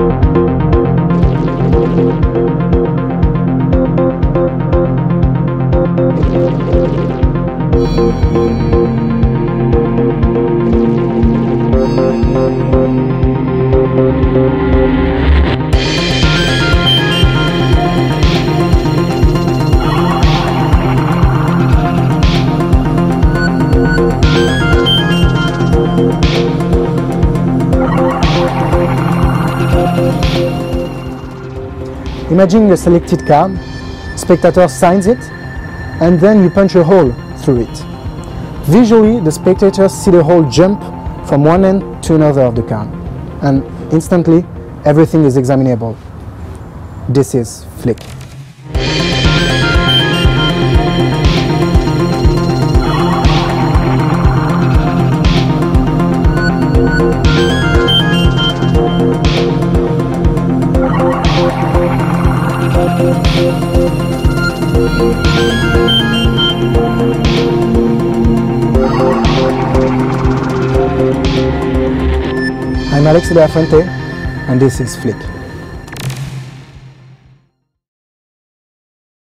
Thank you. Imagine a selected card, spectator signs it, and then you punch a hole through it. Visually, the spectators see the hole jump from one end to another of the card, and instantly everything is examinable. This is Flik. I'm Alex de and this is Flik.